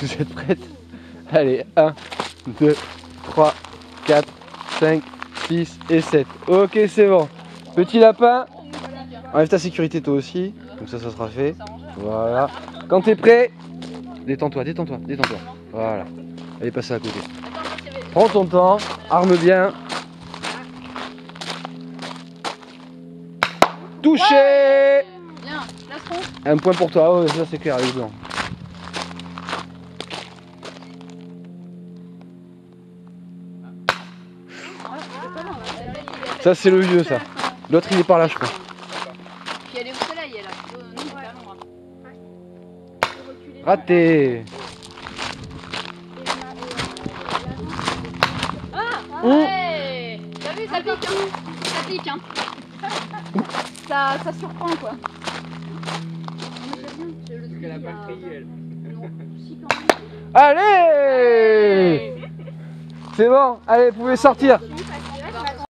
Vous êtes prêtes Allez, 1, 2, 3, 4, 5, 6 et 7. Ok, c'est bon. Petit lapin, enlève ta sécurité toi aussi. Comme ça, ça sera fait. Voilà. Quand t'es prêt, détends-toi, détends-toi, détends-toi. Voilà. Allez, passer à côté. Prends ton temps, arme bien. Touché Bien, plastron. Un point pour toi, ouais, ça c'est clair, les blancs. Ça c'est le vieux ça. L'autre il est par là je crois. Puis elle est au soleil, elle. Loin. Raté Ah Oh. Ouais T'as vu, ça pique, hein Ça pique, hein ça, ça surprend, quoi. Elle. Allez C'est bon, allez, vous pouvez sortir.